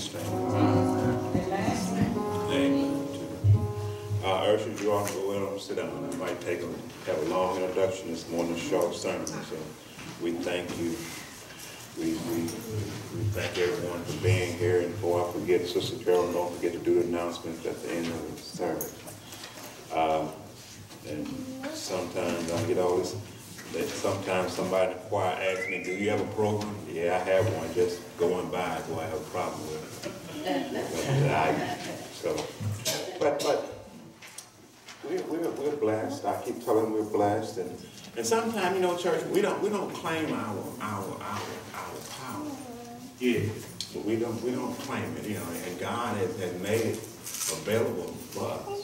Jesus' name. Amen. Uh, I urge you all to go in and sit down. I might take a, have a long introduction this morning, a short sermon. So we thank you. We, we, we thank everyone for being here. And before I forget, Sister Carol, don't forget to do the announcements at the end of the service. Uh, and sometimes I get all this, that sometimes somebody in the choir asks me, do you have a program? Yeah, I have one. Just going by, do I have a problem with it? But I, so, but, but, we're, we're, we're blessed. I keep telling them we're blessed. And, and sometimes, you know, church, we don't, we don't claim our, our, our, our power. Yeah. But we don't, we don't claim it, you know, and God has, has made it available for us.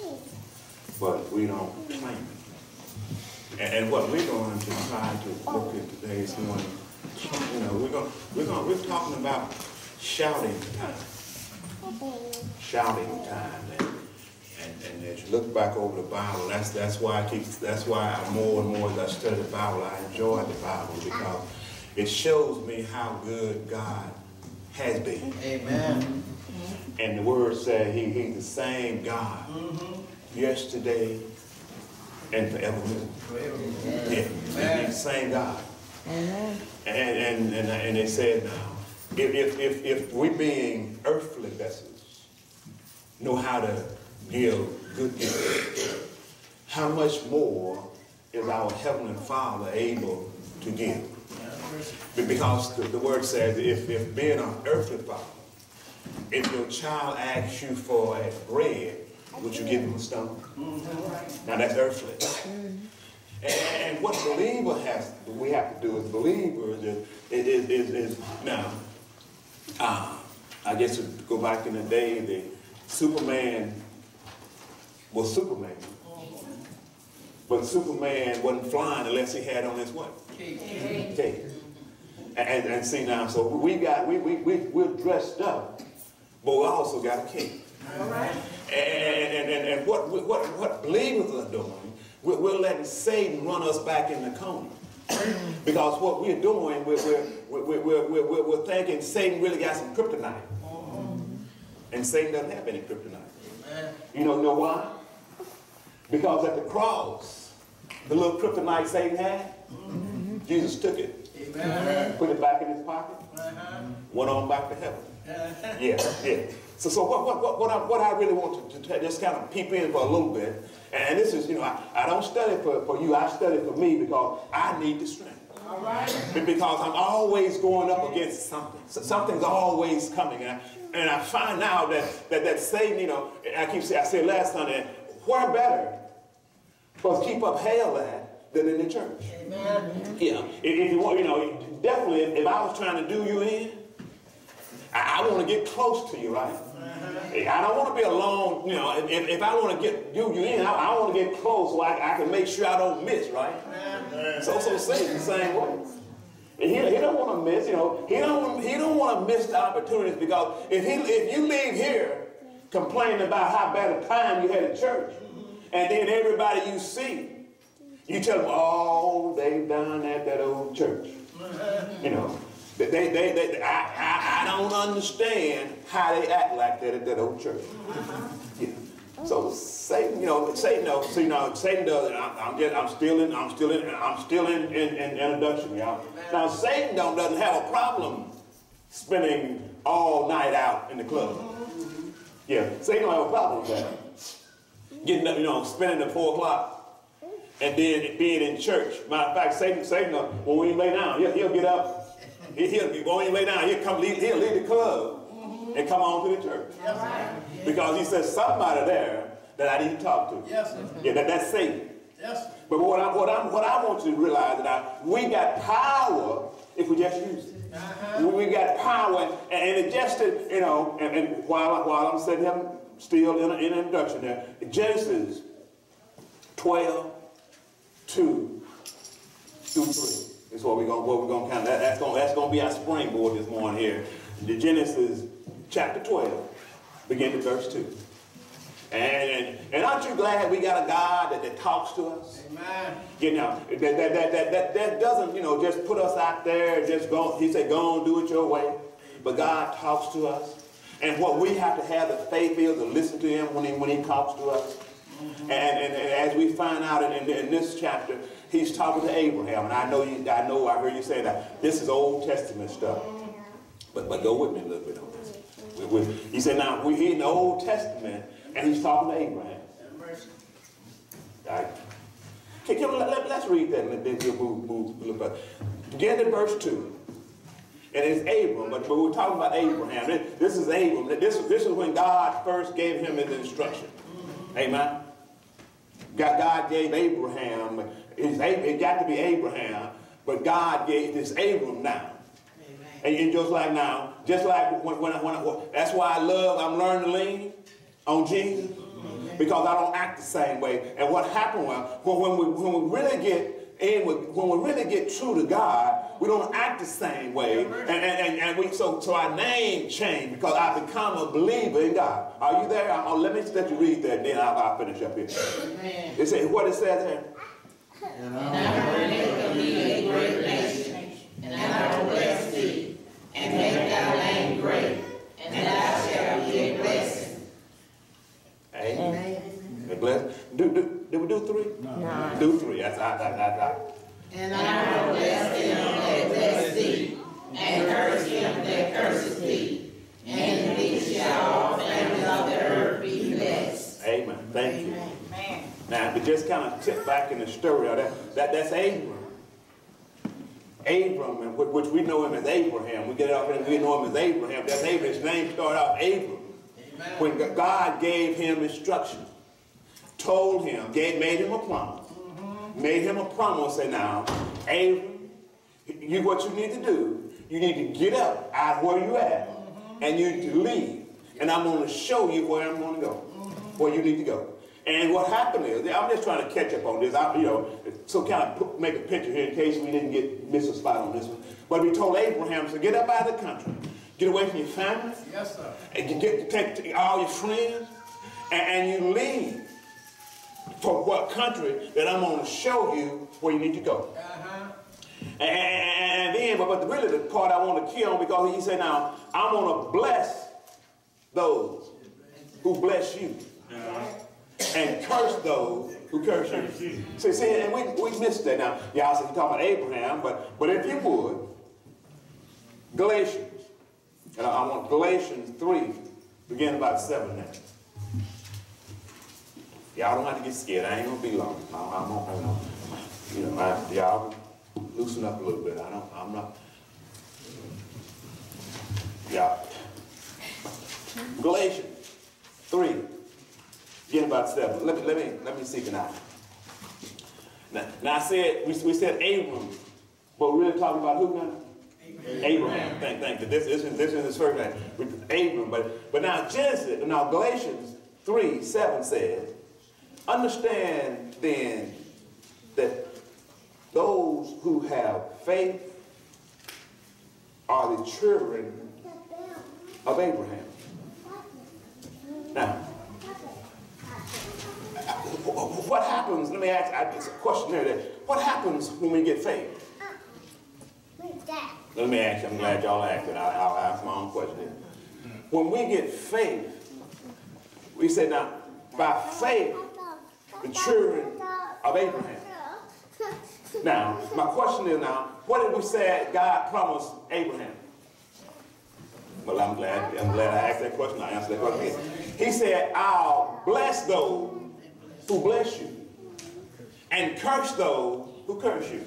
But we don't claim it. And, what we're going to try to look at today is morning, you know, we're going, we're going, we're talking about shouting time. Shouting time. And, and, and as you look back over the Bible, that's that's why I keep that's why I more and more as I study the Bible, I enjoy the Bible because it shows me how good God has been. Amen. And the word said he, he's the same God mm-hmm. yesterday and forevermore. Yeah, he's the same God. And, and, and, and they said if, if, if, if we being earthly vessels know how to give good gifts, how much more is our Heavenly Father able to give? Because the, the word says if, if being an earthly father, if your child asks you for a bread, would you give him a stone? Now that's earthly. And, and what believer has, we have to do as believers is, is, is, is now, uh, I guess to go back in the day, the Superman was Superman. But Superman wasn't flying unless he had on his what? Cape. And, and, and see now, so we got, we, we, we, we're dressed up, but we also got a cape. All right. And, and, and, and what, what, what believers are doing, we're, we're letting Satan run us back in the corner. because what we're doing, we're, we're, we're, we're, we're, we're, thinking Satan really got some kryptonite. And Satan doesn't have any kryptonite. You know, know why? Because at the cross, the little kryptonite Satan had, Jesus took it, Amen. put it back in his pocket, uh-huh. went on back to heaven. Uh-huh. Yeah, yeah. So, so what, what, what, what, I, what I really want to, to just kind of peep in for a little bit, and this is, you know, I, I don't study for, for you, I study for me because I need the strength. All right. Because I'm always going up against something. So something's always coming. And I, and I find out that, that, that Satan, you know, I keep saying, I said last Sunday, where better for keep up hell at than in the church? Amen. Yeah. If, if you want, you know, definitely, if, if I was trying to do you in, I, I want to get close to you, right? I don't want to be alone, you know, if, if I want to get do you in, I, I want to get close so I, I can make sure I don't miss, right? So, so Satan's the same way. He, he don't want to miss, you know, he don't he don't want to miss the opportunities because if he if you leave here complaining about how bad a time you had at church, and then everybody you see, you tell them, oh, they done at that old church. You know, they, they, they, I, I, I don't understand how they act like that at that old church. Yeah. So Satan, you know, Satan, so, you know, Satan does. I'm, I'm just, I'm still in, I'm still in, I'm still in, in, in introduction, y'all. Now Satan don't doesn't have a problem spending all night out in the club. Yeah, Satan don't have a problem with that. Getting up, you know, spending at four o'clock, and then being in church. Matter of fact, Satan, Satan, uh, when we lay down, he'll, he'll get up. He- He'll, when we lay down, he'll come, leave, he'll leave the club and come on to the church. Because he says somebody there that I need to talk to. Yes, sir. Yeah, that, that's Satan. Yes. But what I, what, I, what I want you to realize that I, we got power if we just use it. Uh-huh. We, we got power, and, and it just, you know, and, and while, while I'm sitting here still in, in introduction there, Genesis 12, 2 through 3 is what we're going what we're gonna kind of, that, that's gonna that's gonna be our springboard this morning here. The Genesis chapter 12, begin to verse 2. And, and, aren't you glad we got a God that, that talks to us? Amen. You know, that, that, that, that, that, doesn't, you know, just put us out there, just go, he said, go and do it your way. But God talks to us. And what we have to have the faith is to listen to him when he, when he talks to us. Mm-hmm. And, and, and as we find out in, in, in this chapter, he's talking to Abraham. And I know you, I know, I heard you say that this is Old Testament stuff. But, but go with me a little bit on this. We, we, he said, now, we're here in the Old Testament, and he's talking to Abraham. Right. Okay, let, us read that then we'll move, move a little further. Begin in verse 2. And it's Abram, but, but we're talking about Abraham. This, this is Abram. This, this is when God first gave him his instruction. Amen. God gave Abraham, it's, it got to be Abraham, but God gave this Abram now. And, and just like now, just like when, when, when, when, that's why I love, I'm learning to lean on Jesus because I don't act the same way. And what happened was when, when, we, when we really get in with, when we really get true to God, we don't act the same way. And, and, and, and we so so our name changed because I become a believer in God. Are you there? I'll, let me let you read that, then I'll, I'll finish up here. Amen. It says what it says here. And I will make of thee a great nation, and I will bless thee, and make thy name great, and thou shalt be a blessing. Amen. Amen. Bless. Do, do, did we do three? No. Do three. That's I, I, I, I. And I will bless him that bless thee, and curse him that curses thee. And in thee shall all families of the earth be blessed. Amen. Thank you. Amen. Now, to just kind of tip back in the story, of that, that that's Abram. Abram, and which we know him as Abraham. We get it off and we know him as Abraham. That's Abraham. His name started out Abram. When God gave him instruction, told him, gave, made him a promise, mm-hmm. made him a promise, say now, Abram, you what you need to do, you need to get up out where you at, mm-hmm. and you need to leave, and I'm going to show you where I'm going to go, mm-hmm. where you need to go. And what happened is, I'm just trying to catch up on this. I, you know, so kind of put, make a picture here in case we didn't get miss a spot on this one. But we told Abraham, so get up out of the country, get away from your family, Yes, sir. and you get take, take all your friends, and, and you leave for what country that I'm going to show you where you need to go. Uh-huh. And, and then, but, but really the part I want to kill on because he said, now I'm going to bless those who bless you, and curse those who curse you. See, see, and we, we missed that. Now, y'all said you're talking about Abraham, but, but if you would, Galatians, and I want Galatians 3, begin about 7 now. Y'all don't have to get scared. I ain't going to be long. I, I'm going to, you know, y'all loosen up a little bit. I don't, I'm not, y'all. Galatians 3, Get about seven. Let me let me let me seek it out. Now, now I said we, we said Abram, but we're really talking about who now? Abraham. Abraham. Thank, thank you. This, this, is, this is his first name. Abram. But, but now Genesis, now Galatians 3, 7 says, understand then that those who have faith are the children of Abraham. Now, what happens? Let me ask. I- It's a question there. That what happens when we get faith? Uh-uh. Let me ask you. I'm glad y'all asked it. I- I'll ask my own question. When we get faith, we say now, by faith, the children of Abraham. Now, my question is now, what did we say God promised Abraham? Well, I'm glad, I'm glad I asked that question. I answered that question. He said, I'll bless those who bless you and curse those who curse you.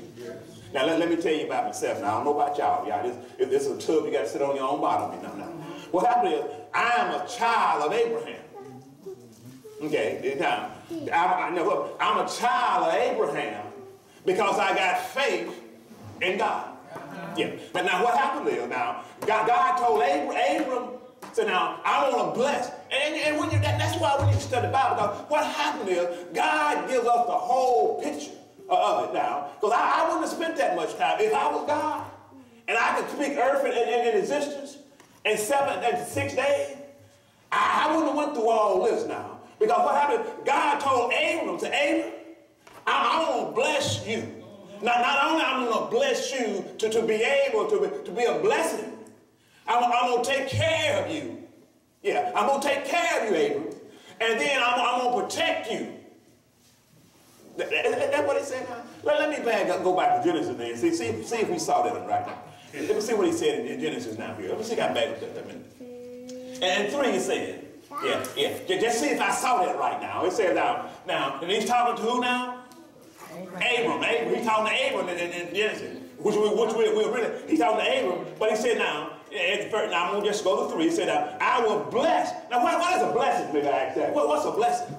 Now, let, let me tell you about myself. Now, I don't know about y'all. Y'all, this, if this is a tub, you got to sit on your own bottom. No, no. What happened is, I am a child of Abraham. Okay, now, I'm, I know, I'm a child of Abraham because I got faith in God. Yeah. But now what happened is now, God, God told Abram, Abram, so now I want to bless. And, and when you, that, that's why we need to study the Bible because what happened is God gives us the whole picture of it now. Because I, I wouldn't have spent that much time if I was God and I could speak earth in, in, in existence in seven and six days. I, I wouldn't have went through all this now. Because what happened, God told Abram, to Abram, I'm, I'm going to bless you. Now, not only I'm going to bless you to, to be able to be, to be a blessing, I'm, I'm going to take care of you. Yeah, I'm going to take care of you, Abram. And then I'm, I'm going to protect you. That, that- that's what he said. Let, let me back up, go back to Genesis then. See, see, see if we saw that right now. Let me see what he said in Genesis now here. Let me see if I back up that a minute. And three, he said, yeah, yeah. Ju- Just see if I saw that right now. It says now, now, and he's talking to who now? Abram. Abram. He's talking to Abram in, in, in Genesis, which we, which we, we really, he's talking to Abram. But he said now, the first, now I'm gonna just go to three. He said, I will bless. Now, what, what is a blessing? Maybe I ask that. What, what's a blessing?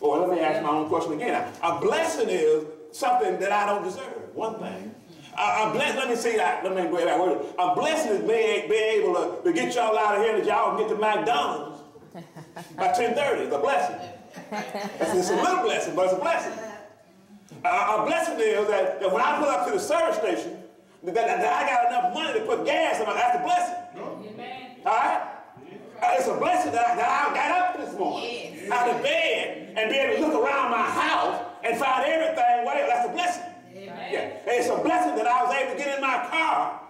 Or let me ask my own question again. A blessing is something that I don't deserve. One thing. A, a blessing, let me say that, let me go back. word. A blessing is being, being able to, to get y'all out of here that y'all can get to McDonald's by 1030. It's a blessing. It's, it's a little blessing, but it's a blessing. A, a blessing is that, that when I pull up to the service station, that, that, that I got enough money to put gas in my, that's a blessing. All right? Uh, it's a blessing that I, that I got up this morning out of bed and be able to look around my house and find everything. Whatever. That's a blessing. Yeah. And it's a blessing that I was able to get in my car,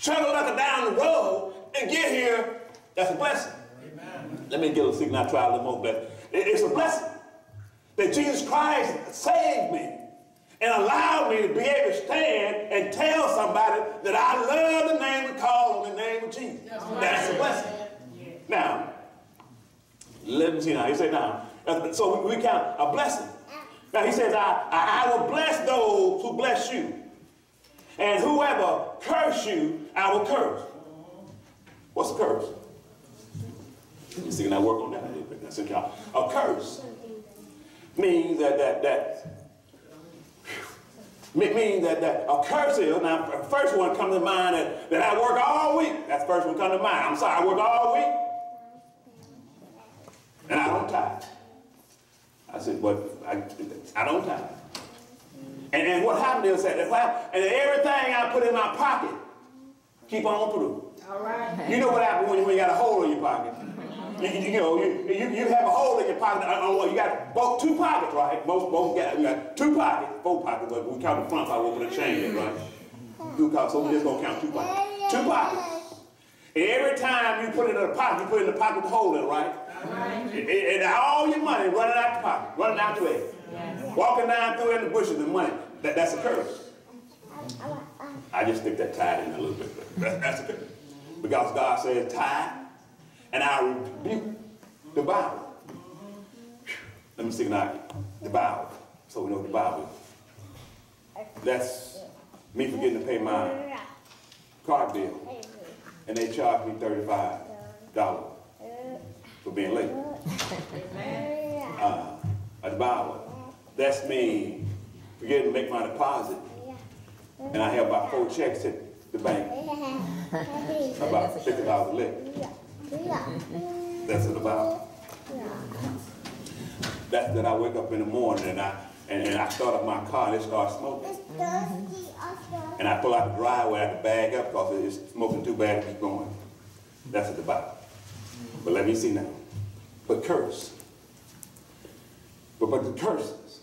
travel up and down the road, and get here. That's a blessing. Let me get a signal. I try a little more blessing. It- It's a blessing that Jesus Christ saved me and allow me to be able to stand and tell somebody that I love the name and call on the name of Jesus. That's a blessing. Now, let me see now. He said now, so we, count a blessing. Now he says, I, I, I will bless those who bless you. And whoever curse you, I will curse. What's a curse? You see, can I work on that a little bit? That's. A curse means that that that me- means that that a curse is now the first one comes to mind that, that I work all week. That's the first one comes to mind. I'm sorry, I work all week and I don't tithe. I said, but I, I don't tithe. And, and what happened is that and everything I put in my pocket, keep on through. All right. You know what happens when you, when you got a hole in your pocket? You, you, know, you, you, you have a hole in your pocket. Know, you got both two pockets, right? Most both got, you got two pockets, four pockets, but we count the front pocket with a chain, right? Two pockets, so we just gonna count two pockets. Two pockets. And every time you put it in a pocket, you put it in the pocket with a hole in it, right? And, and all your money running out the pocket, running out the way. Walking down through in the bushes and money. That, that's a curse. I just think that tied in a little bit. That, that's a curse. Because God says tithe, and I rebuke the Bible. Let me see now the Bible, so we know the Bible. That's me forgetting to pay my car bill, and they charged me thirty-five dollars for being late. Uh, the Bible, that's me forgetting to make my deposit, and I have about four checks at the bank, about fifty dollars left. That's in the Bible. That's that I wake up in the morning and I and, and I start up my car and it starts smoking. And I pull out the driveway, I have to bag up because it's smoking too bad to keep going. That's the Bible. But let me see now. But curse. But but the curses.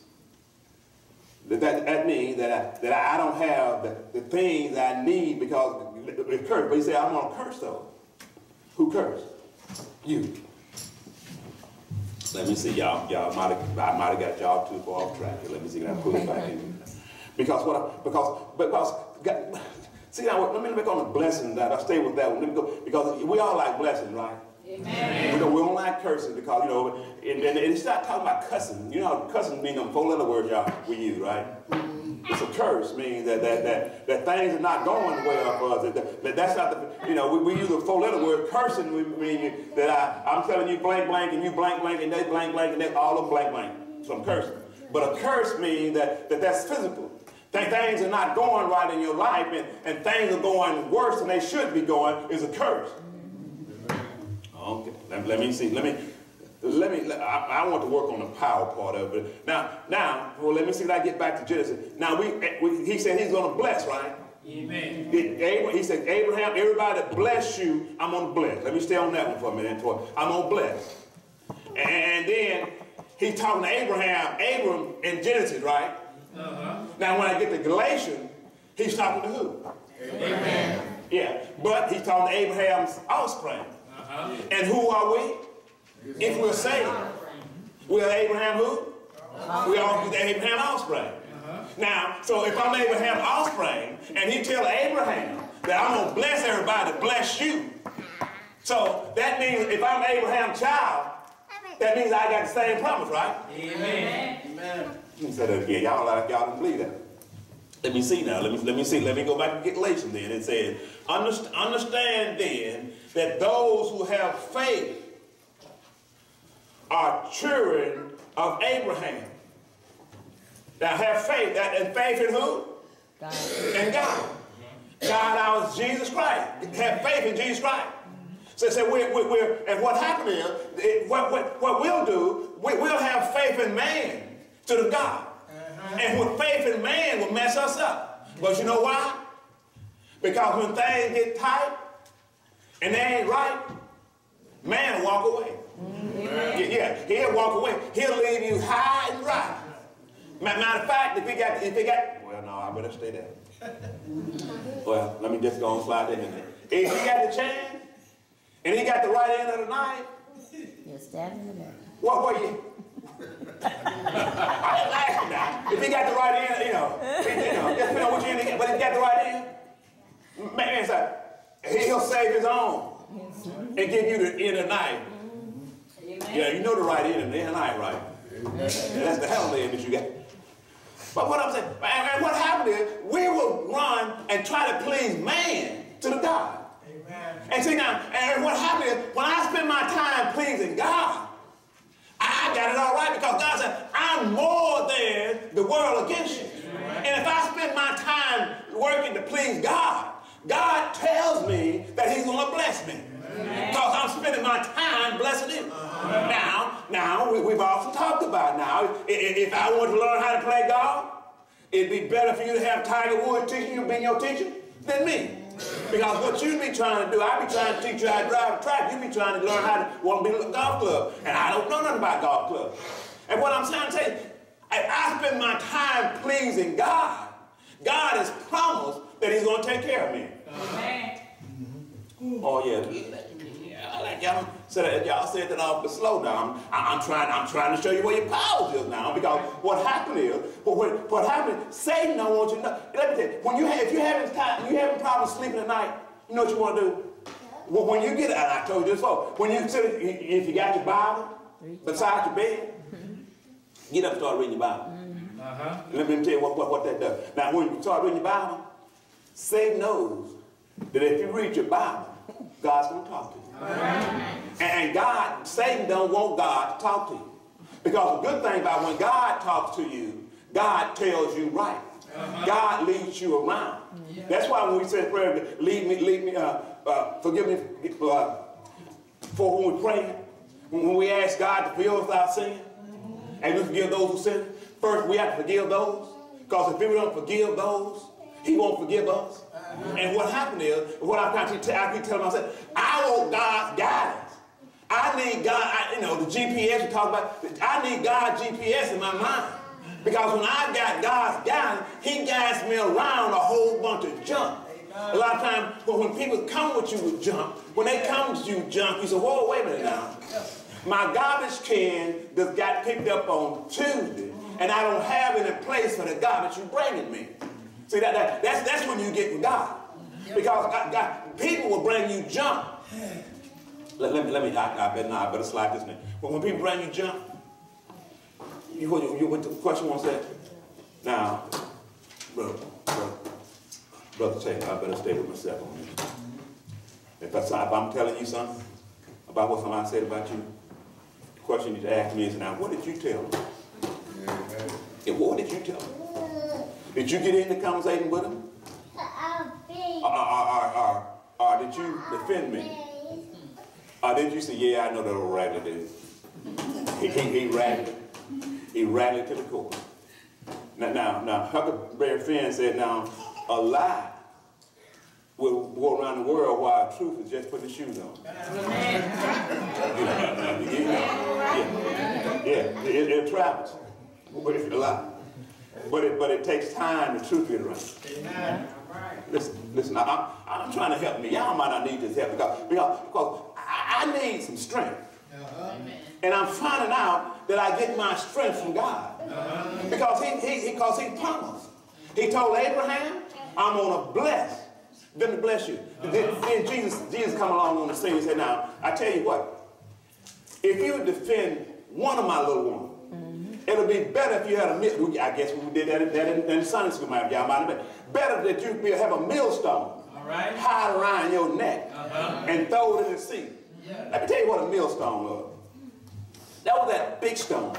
That, that, that means that I, that I don't have the, the things I need because it's curse. But he said, I'm gonna curse though. Who cursed? You. Let me see, y'all, y'all might have, I might have got y'all too far off track here. Let me see, can I pull it back in? Because what I, because, because, God, see now, let me look on the blessing that, I stay with that one. Let me go, because we all like blessings, right? Amen. We don't, we don't like cursing because, you know, and, and it's not talking about cussing. You know, how cussing means them four letter words y'all, we use, right? It's a curse means that, that, that, that things are not going well for us. That, that, that's not the, you know, we, we use a four letter word. Cursing we mean that I, I'm telling you blank blank and you blank blank and they blank blank and they all of blank blank. So I'm cursing. But a curse means that, that that's physical. That things are not going right in your life and, and things are going worse than they should be going is a curse. Okay, let, let me see. Let me, let me. I, I want to work on the power part of it. Now, now, well, let me see. If I get back to Genesis. Now, we, we he said he's going to bless, right? Amen. Did Abra- He said, Abraham, everybody that bless you, I'm gonna bless. Let me stay on that one for a minute. I'm gonna bless. And then he's talking to Abraham, Abram in Genesis, right? Uh-huh. Now when I get to Galatians, he's talking to who? Amen. Yeah, but he's talking to Abraham's offspring. Uh-huh. And who are we? If we're saved. We're Abraham who? We are the Abraham offspring. Uh-huh. Now, so if I'm Abraham offspring, and he tell Abraham that I'm gonna bless everybody, bless you. So that means if I'm Abraham's child, that means I got the same promise, right? Amen. Let me say that again. Y'all like y'all don't believe that. Let me see now. Let me let me see. Let me go back and get Galatians then. It says, "Underst- understand then that those who have faith are children of Abraham. Now have faith. That and faith in who? God. In God. God our Jesus Christ. Have faith in Jesus Christ. So, so we're, we're, we're, and what happened is, it, what, what, what we'll do, we, we'll have faith in man to the God. Uh-huh. And with faith in man will mess us up. But you know why? Because when things get tight and they ain't right, man will walk away. Mm-hmm. Yeah, he'll walk away. He'll leave you high and dry. Matter of fact, if he got, if he got, well, no, I better stay there. Well, let me just go and slide that in there. If he got the chance, and he got the right end of the knife, You're stabbing the back. what were you? I ain't laughing now. If he got the right end, you know, you know, just depending on which end he got, but if he got the right end, man, like, he'll save his own and give you the end of the knife. Yeah, you know the right end and the end of the knife, right? That's the hell end that you got. But what I'm saying, and, what happened is, we will run and try to please man to the God. And see now, and what happened is, when I spend my time pleasing God, I got it all right because God said, I'm more than the world against you. And if I spend my time working to please God, God tells me that He's going to bless me. Because I'm spending my time blessing Him. Now, now we, we've also talked about now, i- i- if I want to learn how to play golf, it'd be better for you to have Tiger Woods teaching you, being your teacher, than me. Because what you be trying to do, I be trying to teach you how to drive a track. You be trying to learn how to want to be a golf club. And I don't know nothing about golf clubs. And what I'm trying to say, if I spend my time pleasing God, God has promised that He's going to take care of me. Amen. Oh yeah, yeah. I like y'all said y'all said that uh, off the slow down. I, am trying. I'm trying to show you where your powers is now because what happened is, but what, what happened? Satan don't want you to know. Let me tell you, when you have, if you having time, you having problems sleeping at night. You know what you want to do? Well, when you get, and I told you this before, when you sit, if you got your Bible beside your bed, mm-hmm. get up and start reading your Bible. Mm-hmm. Uh-huh. Let me tell you what, what, what that does. Now, when you start reading your Bible, Satan knows that if you read your Bible, God's going to talk to you. And, and God, Satan don't want God to talk to you. Because the good thing about when God talks to you, God tells you right. God leads you around. That's why when we say prayer, lead me, lead me, uh, uh, forgive me uh, for when we pray, when we ask God to forgive us our sin, and we forgive those who sin, first we have to forgive those. Because if we don't forgive those, he won't forgive us. And what happened is, what I'm trying to tell, I keep telling myself, I want God's guidance. I need God, I, you know, the GPS we talk about, I need God's GPS in my mind. Because when I got God's guidance, he guides me around a whole bunch of junk. A lot of times, when, when people come with you with junk, when they come to you junk, you say, whoa, wait a minute now. My garbage can just got picked up on Tuesday, and I don't have any place for the garbage you bringing me. See, that, that, that's, that's when you get with God. Because God, God, people will bring you junk. Let, let me, let me, I, I better not, I better slide this in. But when people bring you junk, you, you, you what the question was that? Now, brother, brother, brother Taylor, I better stay with myself on this. If, I, if I'm telling you something about what somebody said about you, the question you need to ask me is now, what did you tell them? Yeah, what did you tell them? Did you get in the conversation with him? Or, or, or, or, or did you defend me? Or did you say, yeah, I know that old rattler dude. He, he, he rattled. He rattled to the core. Now, now, now Huckleberry Finn said, now, a lie will go around the world while truth is just putting the shoes on. You know, you know, yeah, yeah, it, it travels, but it's a lot. But it, but it takes time to truth get around. Listen, listen, I, I'm, I'm trying to help me. Y'all might not need this help because, because, because I, I need some strength. Uh-huh. And I'm finding out that I get my strength from God. Uh-huh. Because he, he, because he promised. He told Abraham, I'm going to bless them to bless you. Uh-huh. Then, then Jesus, Jesus come along on the scene and said, now, I tell you what, if you defend one of my little ones, it'll be better if you had a mill. I guess we did that, that in, in Sunday school, y'all might have been. Better that you be, have a millstone All right. tied around your neck Uh-huh. and throw it in the sea. Let me tell you what a millstone was. That was that big stone.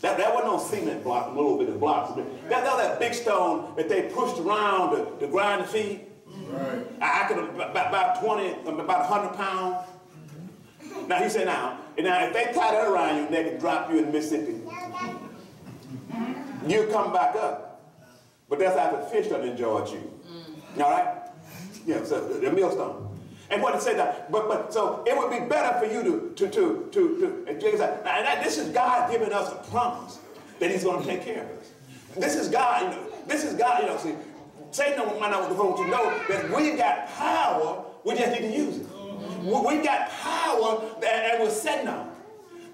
That, that wasn't no cement block, a little bit of blocks. That, that was that big stone that they pushed around to, to grind the feed. I, I could have about, about 20, about 100 pounds. Now he said, now, now if they tie that around your neck and drop you in Mississippi, you'll come back up. But that's after the fish done enjoyed you. Mm. All right? Yeah, so the, millstone. And what it said that, but but so it would be better for you to to to to, to and James said, now, and that, this is God giving us a promise that He's going to take care of us. This is God, you know, this is God, you know, see, Satan might not want you to know that we got power, we just need to use it. We, got power that, and we're sitting on.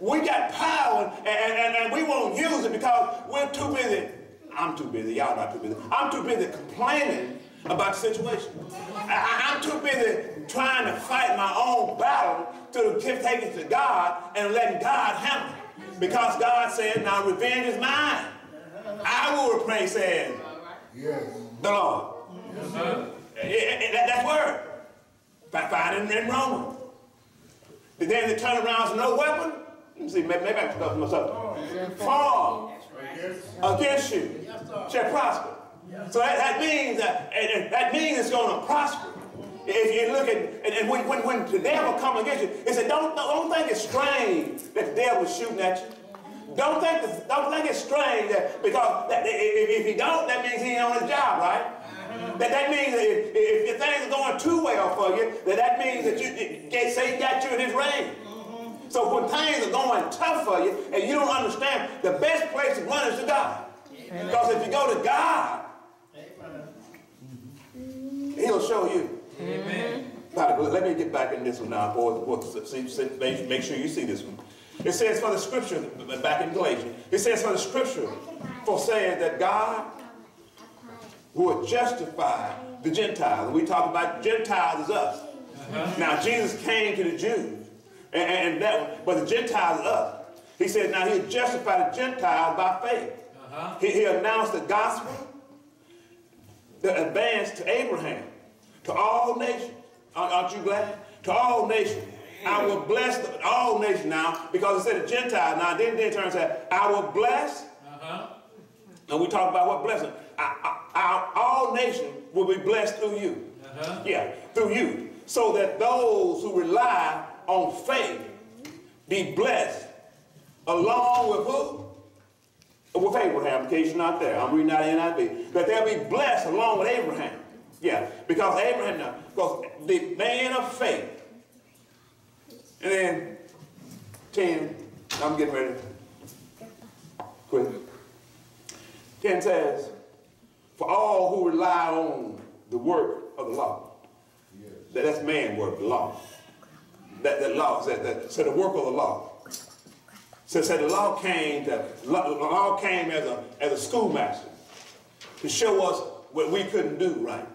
We got power and, and, and we won't use it because we're too busy. I'm too busy. Y'all not too busy. I'm too busy complaining about the situation. I, am too busy trying to fight my own battle to give, take it to God and letting God handle it. Because God said, now revenge is mine. I will repay, said the Lord. Eh, that- that's word. Fi- Find it in Romans. Then they turn around and no weapon. Let me see, maybe, maybe I can talk to myself. Oh, Fall against you shall prosper. So that, that means that and- and that means it's going to prosper. If you look at and, and when, when, when the devil come against you, it said don't, don't think it's strange that the devil is shooting at you. Don't think don't think it's strange that because that, if, if he don't, that means he ain't on his job, right? That, that means that if, if your things are going too well for you, that that means that you can't say he got you in his reign. So when things are going tough for you and you don't understand, the best place to run is to God. Because if you go to God, He'll show you. Amen. Now, let me get back in this one now, boys. boys, see- see- Make make sure you see this one. It says for the scripture, back in Galatians, it says for the scripture, for saying that God would justified, the Gentiles. And we talk about Gentiles as us. Now, Jesus came to the Jews, and, and that, but the Gentiles is us. He said, now he'll justify the Gentiles by faith. Uh-huh. He, he announced the gospel, the advance to Abraham, to all nations. Aren't you glad? To all nations. I will bless the, all nations now, because it said the Gentiles. Now, then, then turns out, I will bless Uh-huh. and we talk about what blessing. Our, our, all nations will be blessed through you. Uh-huh. Yeah, through you. So that those who rely on faith be blessed along with who? With Abraham, in case you're not there. I'm reading out of NIV. That they'll be blessed along with Abraham. Yeah, because Abraham, now, because the man of faith. And then 10, I'm getting ready. Quick. 10 says, For all who rely on the work of the law. That, that's man work, the law. That, that law, said that, so the work of the law. So, so the law came to, law, the law came as a, as a schoolmaster to show us what we couldn't do right.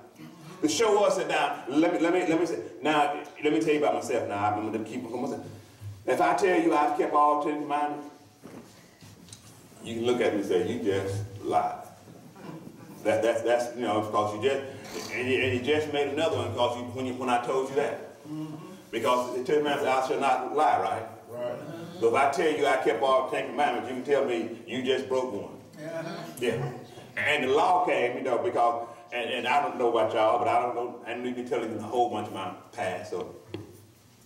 To show us that now, let me, let me, let me say, now, let me tell you about myself now. I'm going to keep on myself. If I tell you I've kept all ten commandments, you can look at me and say, you just lied. That, that's, that's, you know, because you just, and you, and you just made another one because you, when, you, when I told you that. Mm-hmm. Because the ten commandments, I shall not lie, right? Right. So if I tell you I kept all ten commandments, you can tell me you just broke one. Yeah. Yeah. And the law came, you know, because, and, and I don't know about y'all, but I don't know, I need to be telling you a whole bunch of my past, so.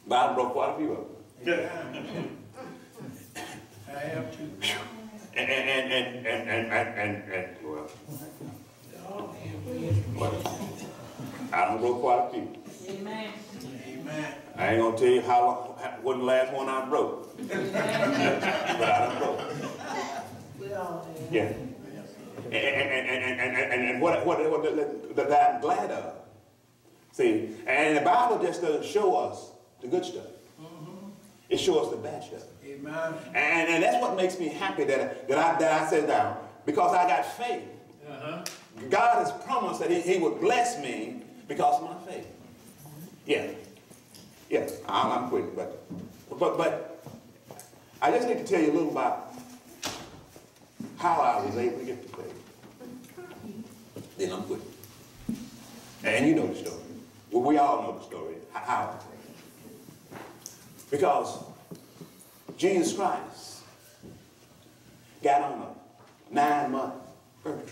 But I broke quite a few of them. Yeah. I have to. And, and, and, and, and, and, and, and well. What? I don't broke quite a few. Amen. Amen. I ain't gonna tell you how long, how- when the last one I broke. but I done broke. We all have. Yeah. And, and, and, and, and, and what, what, what that, that I'm glad of. See, and the Bible just doesn't show us the good stuff. Mm-hmm. It shows us the bad stuff. Amen. And, and that's what makes me happy that, that, I, that I sat down because I got faith. God has promised that he, he would bless me because of my faith. Yeah. Yeah, I'm, I'm quitting, but, but, but I just need to tell you a little about how I was able to get the faith. Then I'm quitting. And you know the story. Well, we all know the story, how. Because Jesus Christ got on a nine-month birth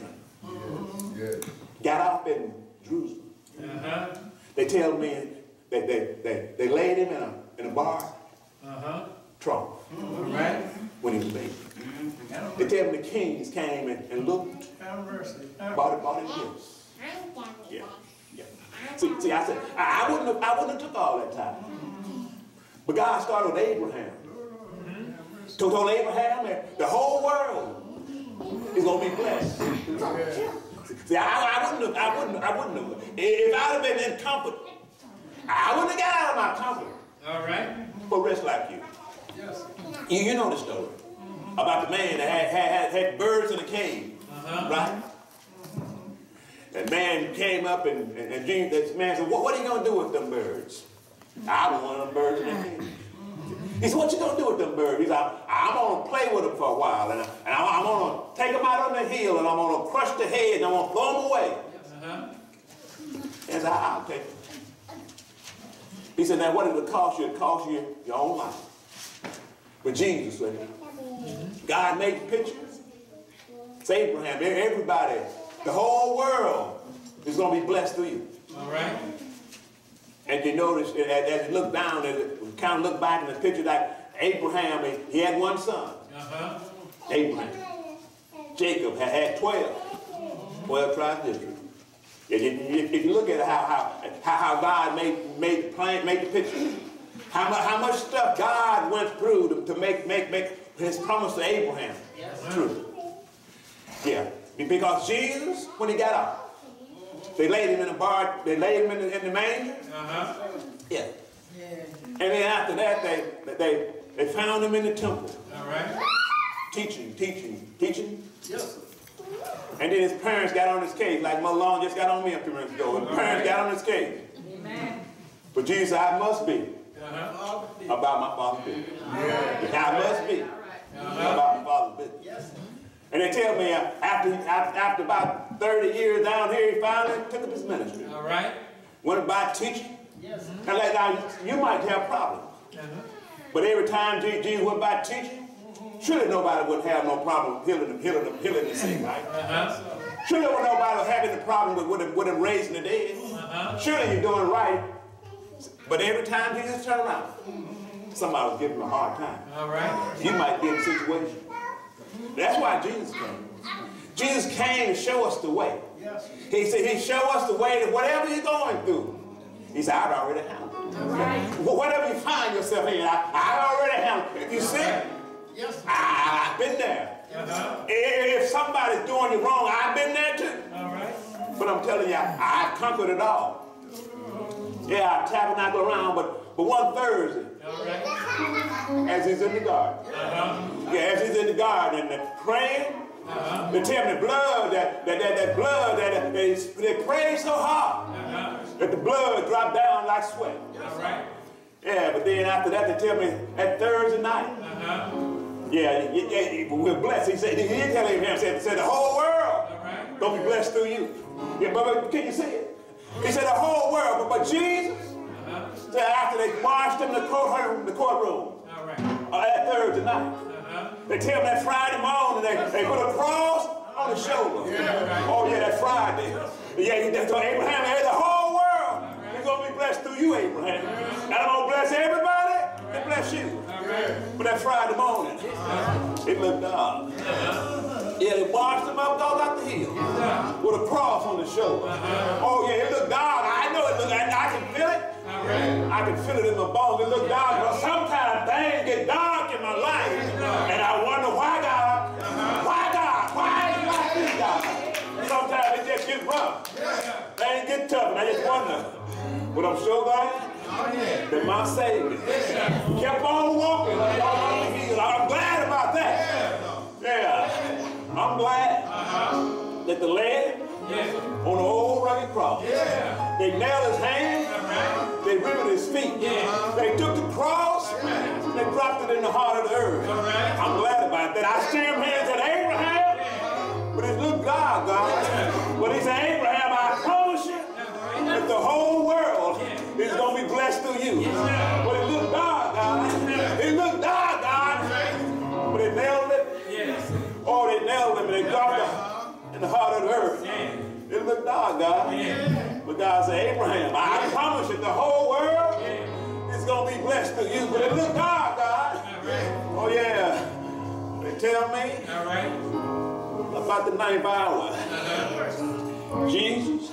train. Got off in Jerusalem. Uh-huh. They tell me that they, they, they laid him in a, in a bar Uh-huh. trough All right. when he was a baby. Have They tell me the kings came and, and looked, Have mercy. Have bought, bought him gifts. Yeah, yeah. See, see, I said, I, I wouldn't have, I wouldn't have took all that time. But God started with Abraham. Told, told Abraham that the whole world is gonna be blessed. See, I, I wouldn't have, I wouldn't, I wouldn't have. If I'd have been in comfort, I wouldn't have got out of my comfort. All right. But rest like you. Yes. You, you know the story about the man that had, had, had, had birds in a cave, Uh-huh. right? That man came up and, and, and this man said, what, what are you going to do with them birds? I want one of them birds in the cave. He said, what you going to do with them birds? He said, I'm going to play with them for a while, and, and I'm, I'm going to take them out on the hill, and I'm going to crush the head, and I'm going to throw them away. Uh-huh. And I said, I'll take them. He said, now what did it cost you? It cost you your own life. But Jesus said, God made the picture. It's Abraham, everybody, the whole world is going to be blessed through you. All right. And you notice, as, you look down, kind of look back in the picture, like Abraham, he, he had one son, Uh-huh. Abraham. Jacob had, had 12, 12 tribes of Israel. If you, if- if you look at how, how, how, how God made, made the plan, made the picture, how much, how much stuff God went through to, to make, make, make his promise to Abraham true. Yeah, because Jesus, when he got up, they laid him in a bar, they laid him in the, in the manger. Uh-huh. Yeah. Yeah. And then after that, they, they, they found him in the temple, All right. teaching, teaching, teaching. Yes, sir. And then his parents got on his case, like Mother Long just got on me a few minutes ago. His parents got on his case. Amen. But Jesus said, I must be Uh-huh. about my father's business. I must be about my father's business. Yes, sir. And they tell me uh, after, after, after about 30 years down here, he finally took up his ministry. All right. Went about teaching. Yes, like now, you might have problems. Uh-huh. But every time Je- Jesus went by teaching, surely nobody would have no problem healing them, healing them, healing the sick, right? Uh-huh. Surely nobody would having a problem with, with, him, with him raising the dead. Uh-huh. Surely you're doing right. But every time Jesus turned around, somebody was giving him a hard time. All right. You might be in a situation. That's why Jesus came. Jesus came to show us the way. He said he showed us the way to whatever you're going through. He said, I've already handled it. Wh- Whatever you find yourself in, I, I've already handled it. If you see? Yes, sir. I, I've been there. Uh-huh. If if somebody's doing you wrong, I've been there too. All right. But I'm telling you, I've conquered it all. Yeah, I tabernacle around, but, but one Thursday, All right. as he's in the garden, Uh-huh. yeah, as he's in the garden and they're praying, Uh-huh. they tell me the blood, that, that, that, that blood, that they, they pray so hard Uh-huh. That the blood dropped down like sweat. All right. Yeah, but then after that, they tell me that Thursday night, Uh-huh. yeah, yeah, yeah, we're blessed. He said, he didn't tell Abraham, said, said the whole world All right. gonna be blessed through you. Yeah, but, but can you see it? He said the whole world, but, but Jesus, Uh-huh. said after they marched him to the courtroom, the courtroom All right. uh, that Thursday night, Uh-huh. they tell me that Friday morning, they, they put a cross on the shoulder. Yeah. Oh yeah, that Friday. Yeah, he- what Abraham, hey, the whole world is gonna be blessed through you, Abraham. And I'm gonna bless everybody and bless you. But that Friday morning, it looked dark. Yeah, they marched him up all out the hill with a cross on the shoulder. Oh yeah, it looked dark. I know look, and I can feel it. I can feel it in my bones. It look dark, but sometimes things get dark in my life, and I wonder why God, why God, why is it like this, God? Sometimes it just gets rough. Things get tough, and I just wonder. But I'm so glad that my Savior kept on walking. I'm glad about that. Yeah, I'm glad that the lead on the old rugged cross. They nailed his hands. They riveted his feet. They took the cross. They dropped it in the heart of the earth. I'm glad about that. I see him hands at Abraham, but it's little God, God. But he said, Abraham, I promise you that the whole world is going to be blessed through you. But it looked God, God. It looked God, God. But they nailed it. Oh, they nailed him and they dropped it in the heart of the earth. It looked dark, God. But God said, Abraham, I promise you the whole world is going to be blessed through you. But it looked dark, God. Oh, yeah. They tell me All right. about the ninth hour. Uh-huh. Jesus.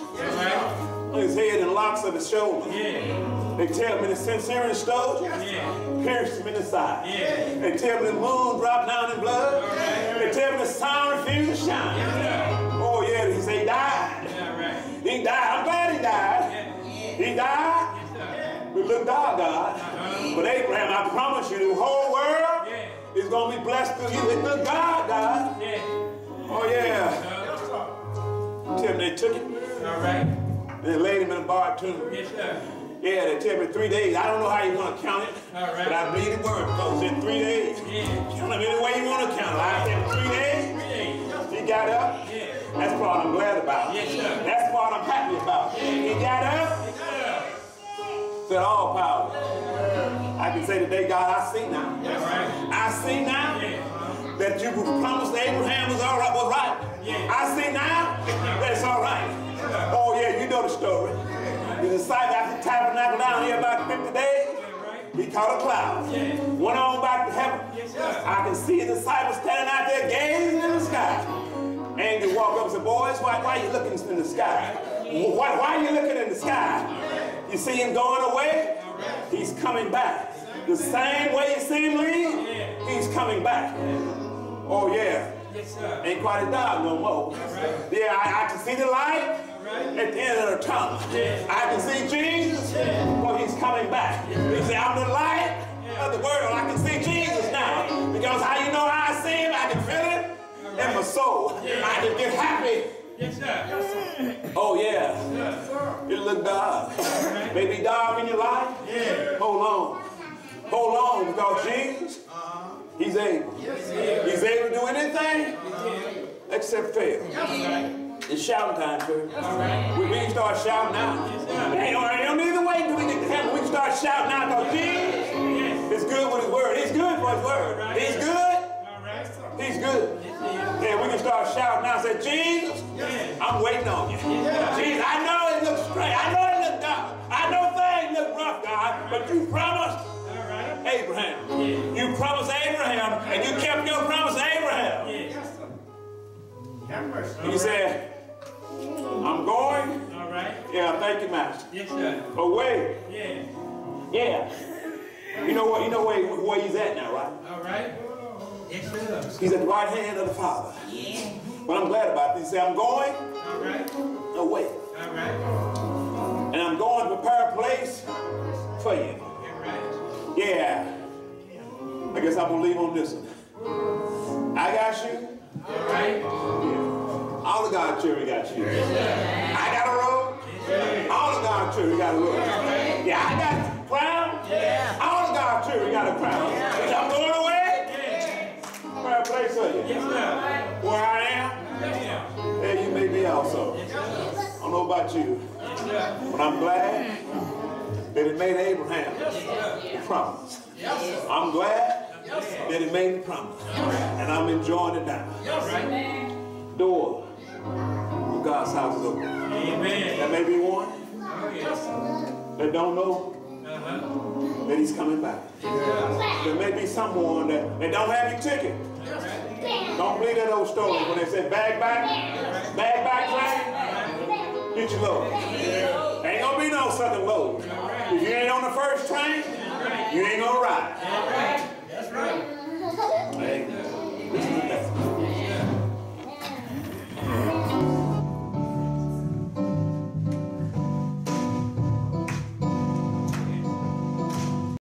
On his head and locks of his shoulders. Yeah. They tell me the centurion stole Yeah. pierced him in the side. Yeah. They tell me the moon dropped down in blood. Right. They tell me the sun refused to shine. Yeah. Oh, yeah, he said he died. Right. He died. I'm glad he died. Yeah. He died. Yes. We look dark, God. Uh-huh. But Abraham, I promise you, the whole world is going to be blessed through you. It look God, God. Yeah. Oh, yeah. Uh, Tell me they took him All right. They laid him in a bar tomb. Yes, sir. Yeah, they tell me three days. I don't know how you want to count it, All right. but I believe the word because in three days. Yeah. Count them any way you want to count it. I said three days. Three days. He got up. Yeah. That's what I'm glad about. Yes, sir. That's what I'm happy about. He got up. Yes, sir. Said all power. I can say today, God, I see now. All right. I see now Yeah. that you promised Abraham was all right, was right. Yeah. I see now that it's all right. Oh yeah, you know the story. The disciple after tabernacle down here about 50 days, he caught a cloud. Went on back to heaven. I can see the disciples standing out there gazing in the sky. And Angel walked up and said, boys, why, why are you looking in the sky? Why, why are you looking in the sky? You see him going away? He's coming back. The same way you see him leave, he's coming back. Oh yeah. Ain't quite a dog no more. Yeah, I, I can see the light at the end of the tunnel. I can see Jesus, but he's coming back. He said, I'm the light of the world. I can see Jesus now. Because how you know how I see him? I can feel it in my soul. I can get happy. Yes, sir. Oh yeah. It look dark. Maybe dark in your life. Yeah. Hold on. Hold on because Jesus, he's able. Yes, He's able to do anything except fail. It's shouting time, church. We, we can start shouting now. Ain't no, ain't no need to wait until we get to heaven. We can start shouting now because Jesus is good with his word. He's good for his word. He's good. All right. He's good. Yeah, we can start shouting now and say, Jesus, I'm waiting on you. Jesus, I know it looks straight. I know it looks dark. I know things look rough, God, but you promised All right. Abraham. You promised Abraham, and you kept your promise to Abraham. Yeah. Have mercy. He said, I'm going. All right. Yeah, thank you, Master. Yes, sir. Away. Yeah. Yeah. You know what? You know where, where he's at now, right? All right. Yes, sir. He's at the right hand of the Father. Yeah. But I'm glad about this. Said, I'm going All right. away. All right. And I'm going to prepare a place for you. All right. Yeah. I guess I'm gonna leave on this one. I got you. All right. All the God children got you. I got a robe. All the God children got a robe. Yeah, I got a crown. All the God children got a crown. But I'm going away. Prepare a place for you. Where I am, Yeah. there you may be also. I don't know about you, but I'm glad that it made Abraham the promise. I'm glad that it made the promise. And I'm enjoying it now. Door God's house is open. Amen. There may be one Oh, yes. that don't know Uh-huh. that he's coming back. There may be someone that, that don't have your ticket. Don't believe that old story when they say bag back, bag back train. Get your load. Ain't gonna be no second load. If you ain't on the first train, you ain't gonna ride. That's right. Amen.